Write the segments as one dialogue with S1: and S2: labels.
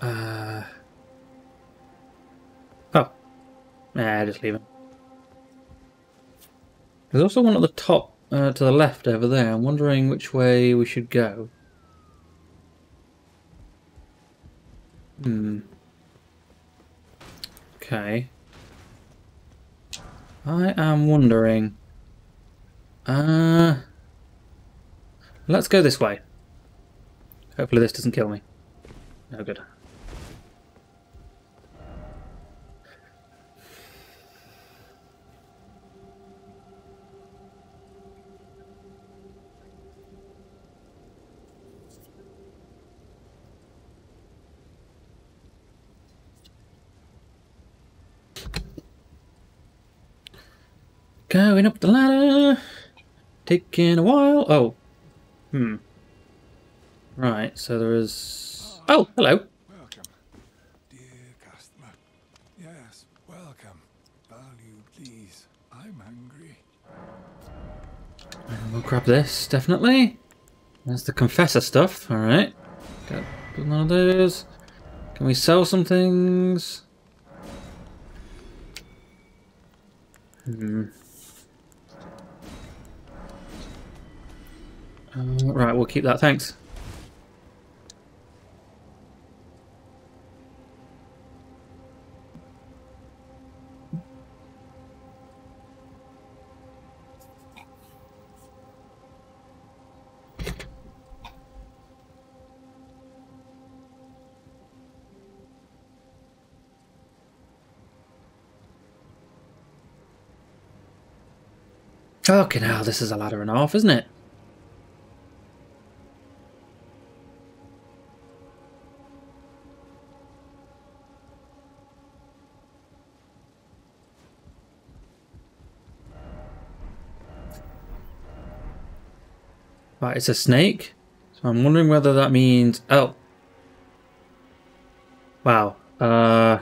S1: Uh... Oh. Nah, just leave it. There's also one at the top uh, to the left over there. I'm wondering which way we should go. Hmm. Okay. I am wondering. Uh, let's go this way. Hopefully this doesn't kill me. No good. Going up the ladder. Taking a while. Oh. Hmm. Right, so there is... Oh, hello.
S2: Welcome, dear customer. Yes, welcome. Value, please. I'm hungry.
S1: We'll grab this, definitely. There's the confessor stuff. Alright. Got one of those. Can we sell some things? Hmm. Uh, right, we'll keep that, thanks. Okay, now this is a ladder and a half, isn't it? It's a snake. So I'm wondering whether that means... Oh. Wow. Uh...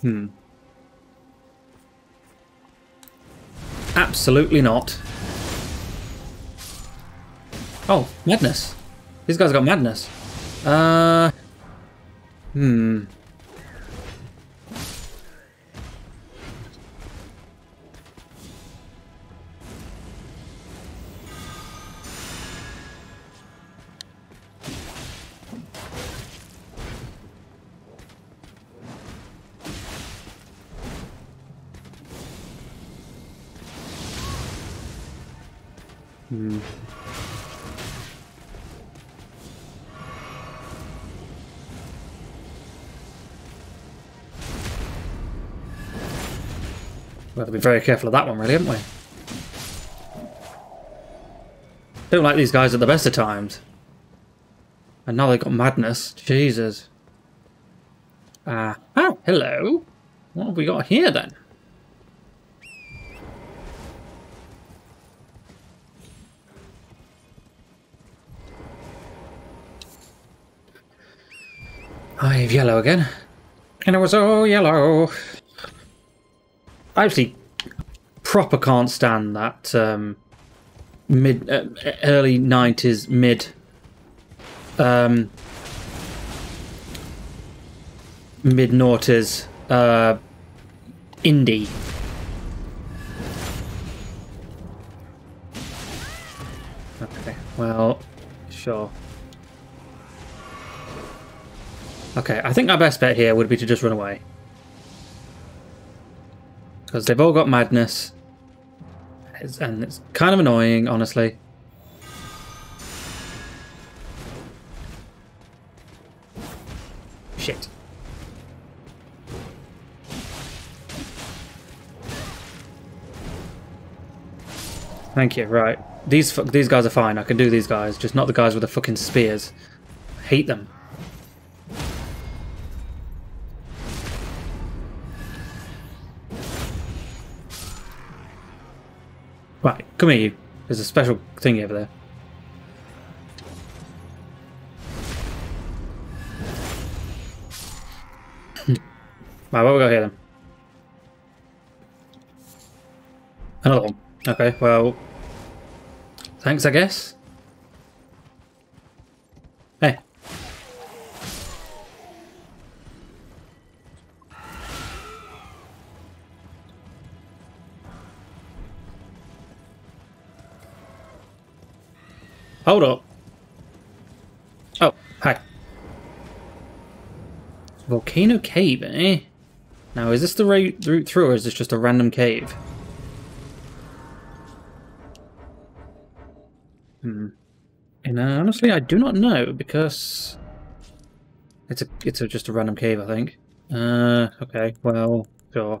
S1: Hmm. Absolutely not. Oh, madness. These guys got madness. Uh... Hmm. We have to be very careful of that one, really, haven't we? Don't like these guys at the best of times. And now they've got madness. Jesus. Ah. oh, hello. What have we got here, then? I have yellow again. And it was all yellow. I actually proper can't stand that um, mid uh, early 90s mid. Um, mid noughties uh, indie. Okay well sure. Okay, I think our best bet here would be to just run away. Because they've all got madness. It's, and it's kind of annoying, honestly. Shit. Thank you, right. These these guys are fine, I can do these guys, just not the guys with the fucking spears. hate them. Come here you. There's a special thing over there. Hmm. right, what we got here then? Another one. Okay, well... Thanks, I guess. Hold up. Oh, hi. Volcano Cave, eh? Now, is this the route through, or is this just a random cave? Hmm. And uh, honestly, I do not know because it's a it's a, just a random cave, I think. Uh, okay, well, sure.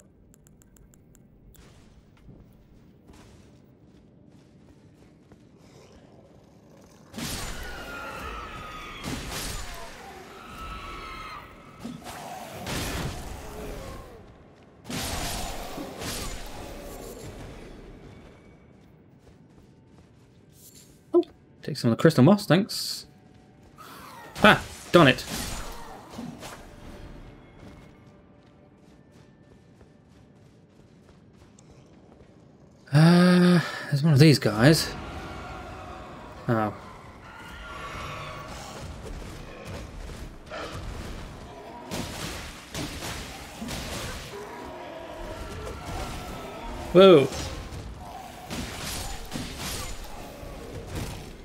S1: Some of the crystal moss, thanks. Ah, darn it. Uh, there's one of these guys. Oh. Whoa.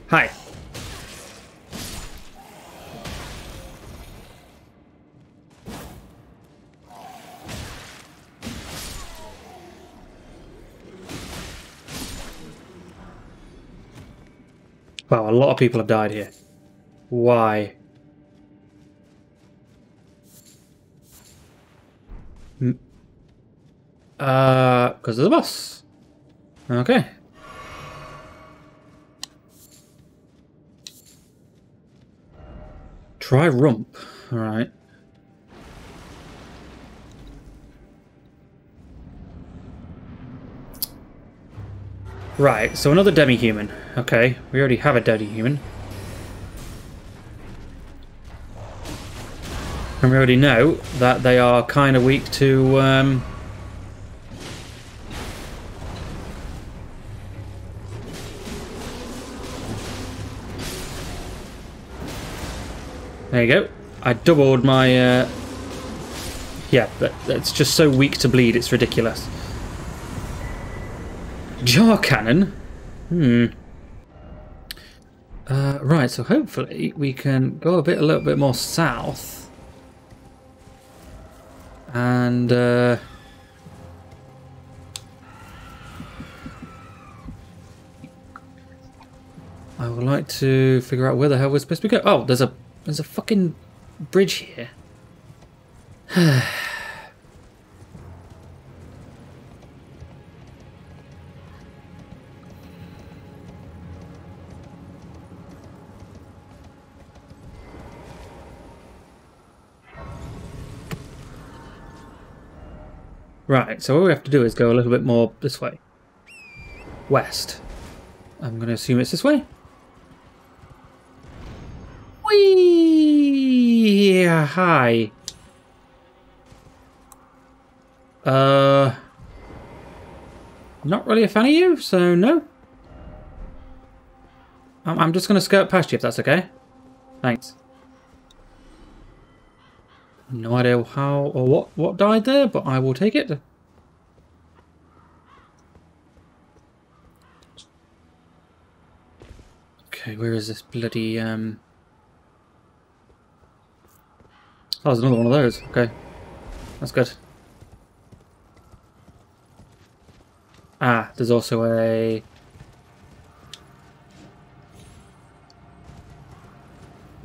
S1: Hi. Wow, a lot of people have died here. Why? Uh, because of the boss. Okay. Try rump. Alright. Right, so another demi-human. Okay, we already have a demi-human. And we already know that they are kind of weak to... Um, There you go. I doubled my... Uh... Yeah, but it's just so weak to bleed, it's ridiculous. Jar cannon? Hmm. Uh, right, so hopefully we can go a bit, a little bit more south. And, uh... I would like to figure out where the hell we're supposed to go. Oh, there's a there's a fucking bridge here. Right, so what we have to do is go a little bit more this way. West. I'm going to assume it's this way. Whee! Hi. Uh, not really a fan of you, so no. I'm, I'm just going to skirt past you if that's okay. Thanks. No idea how or what, what died there, but I will take it. Okay, where is this bloody, um... Oh, there's another one of those. Okay. That's good. Ah, there's also a...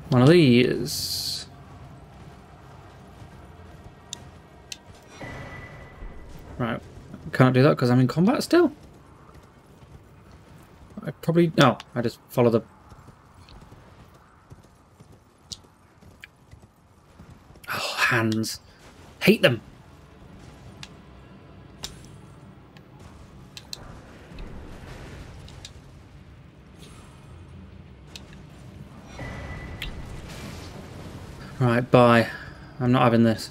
S1: One of these. Right. Can't do that because I'm in combat still. I probably... No, I just follow the Hate them. Right, bye. I'm not having this.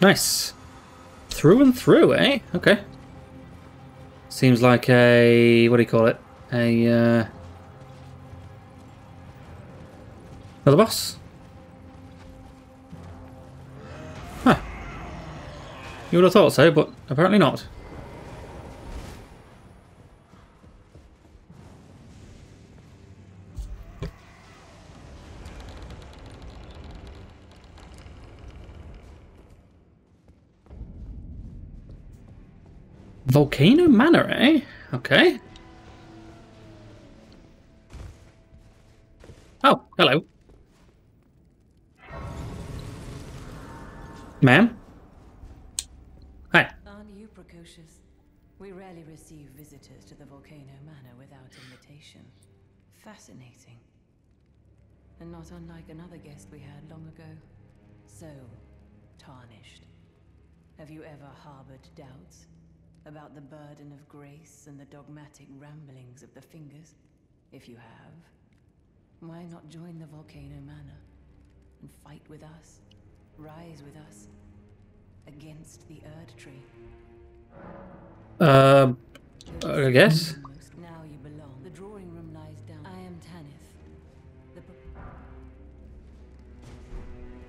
S1: Nice. through and through, eh? Okay. Seems like a... what do you call it? A, uh... Another boss? Huh. You would have thought so, but apparently not. Volcano Manor, eh? Okay. Oh, hello. Ma'am? Hi.
S3: Aren't you precocious? We rarely receive visitors to the Volcano Manor without invitation. Fascinating. And not unlike another guest we had long ago. So, tarnished. Have you ever harbored doubts? About the burden of grace and the dogmatic ramblings of the fingers? If you have, why not join the Volcano Manor? And fight with us? Rise with us? Against the Erd Tree?
S1: Uh, I guess.
S3: Now you belong. The drawing room lies down. I am Tanith.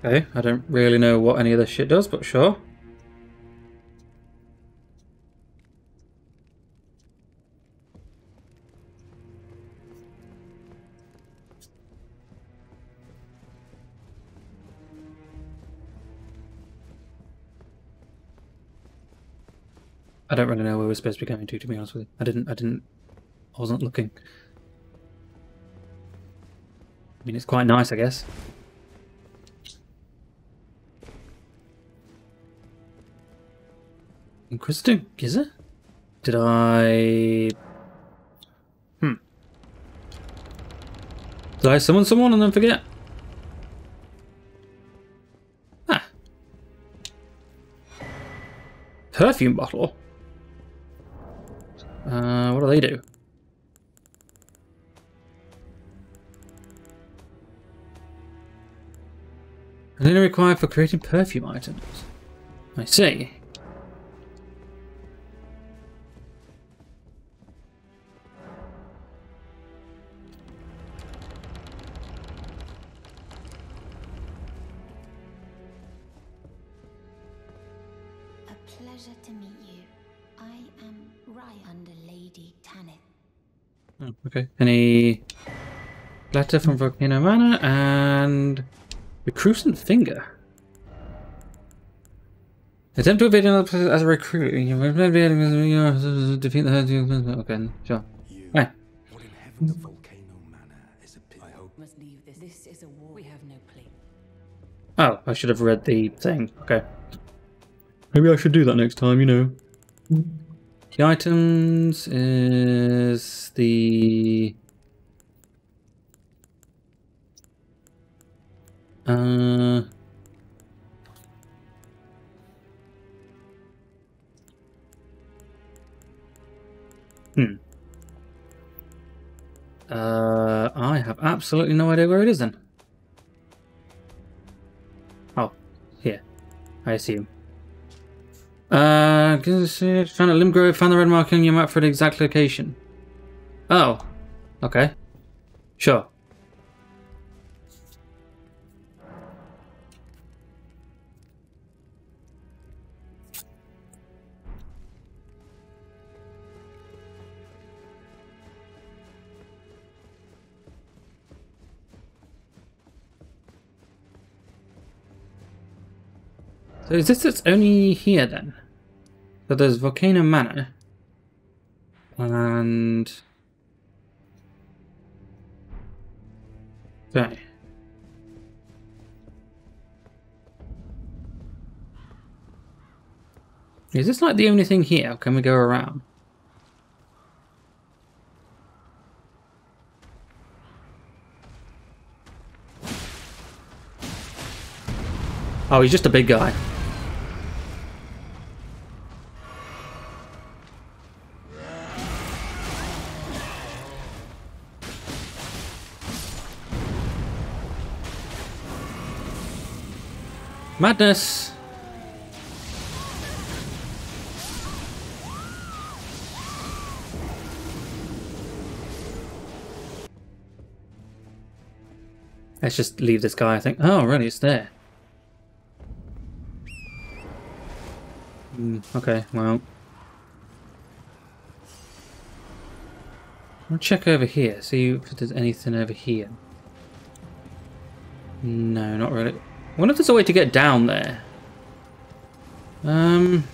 S1: Okay, I don't really know what any of this shit does, but sure. I don't really know where we're supposed to be going to, to be honest with you. I didn't, I didn't, I wasn't looking. I mean, it's quite nice, I guess. Inquisitor Ghiza? Did I... Hmm. Did I summon someone and then forget? Ah. Perfume bottle? Uh, what do they do? And required for creating perfume items. I see. Letter from Volcano Manor and Recusant Finger. Attempt to evade another person as a recruit. Defeat the Okay, sure.
S4: You.
S1: Right.
S4: What in heaven the volcano manor is a pit. I hope.
S3: must leave this. This is a war. We have no plea.
S1: Oh, I should have read the thing. Okay. Maybe I should do that next time, you know. The items is the... Uh... Hmm. Uh, I have absolutely no idea where it is then. Oh, here. I assume. Uh, found a Limgrave, found the red mark on your map for the exact location. Oh, okay. Sure. So is this it's only here then? So there's Volcano Manor. And... Okay. Is this like the only thing here? Can we go around? Oh, he's just a big guy. Madness! Let's just leave this guy, I think. Oh, really, it's there. Mm, okay, well. I'll check over here, see if there's anything over here. No, not really. Wonder if there's a way to get down there. Um...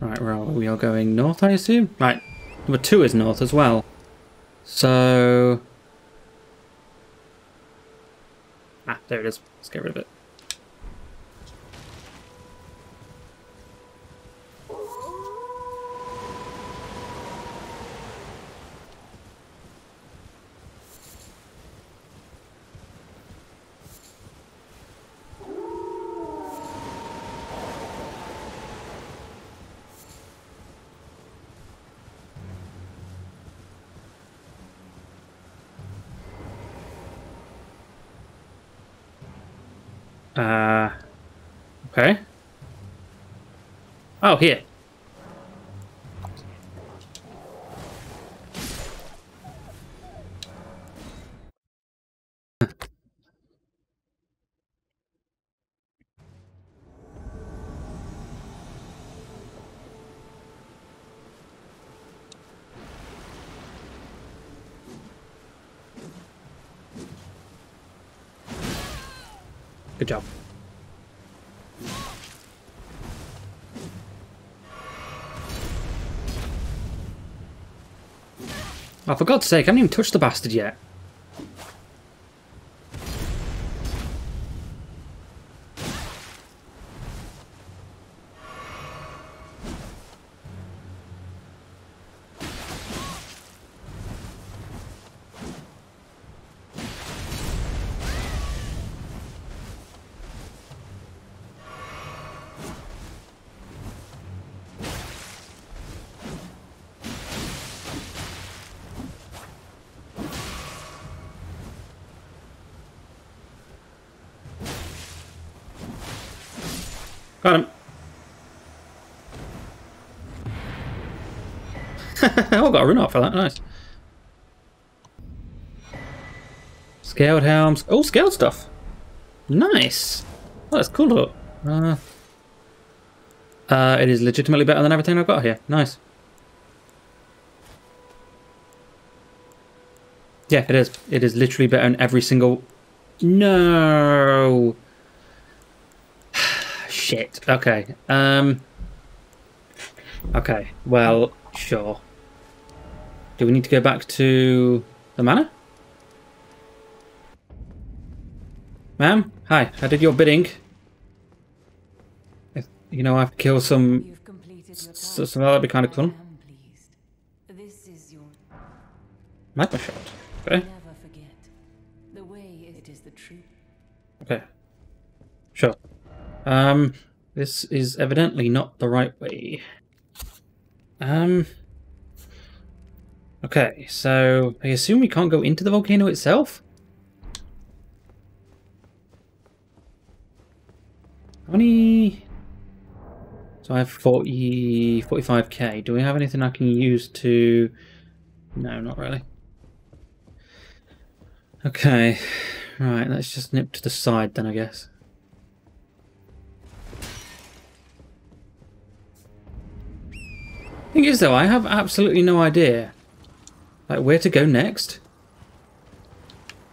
S1: Right, well, we are going north, I assume? Right, number two is north as well. So... Ah, there it is. Let's get rid of it. Uh, okay. Oh, here. Good job. Oh, for God's sake, I haven't even touched the bastard yet. Got him. oh, got a run off for that. Nice. Scaled helms. Oh, scaled stuff. Nice. Oh, that's cool. Look. Uh, uh, it is legitimately better than everything I've got here. Nice. Yeah, it is. It is literally better than every single... No! Shit. Okay. Um. Okay. Well, sure. Do we need to go back to the manor? Ma'am? Hi. I did your bidding. If, you know, I have to kill some...
S3: You've completed your
S1: So, so that'd be kind of
S3: fun. This is your
S1: Magma shot. Okay.
S3: never forget. The way it is the truth.
S1: Okay. Sure. Um, this is evidently not the right way. Um. Okay, so I assume we can't go into the volcano itself? How many... So I have 40, 45k. Do we have anything I can use to... No, not really. Okay, right, let's just nip to the side then, I guess. Thing is, though, I have absolutely no idea, like, where to go next.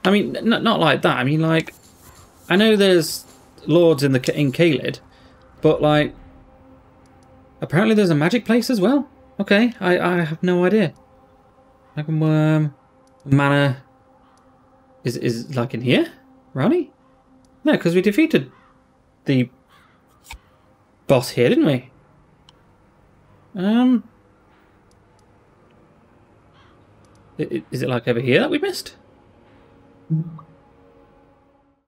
S1: I mean, n not like that. I mean, like, I know there's lords in the in Caelid, but like, apparently there's a magic place as well. Okay, I I have no idea. Like a worm, manor. Is is like in here, Ronnie? No, because we defeated the boss here, didn't we? Um, i- i- is it like over here that we missed?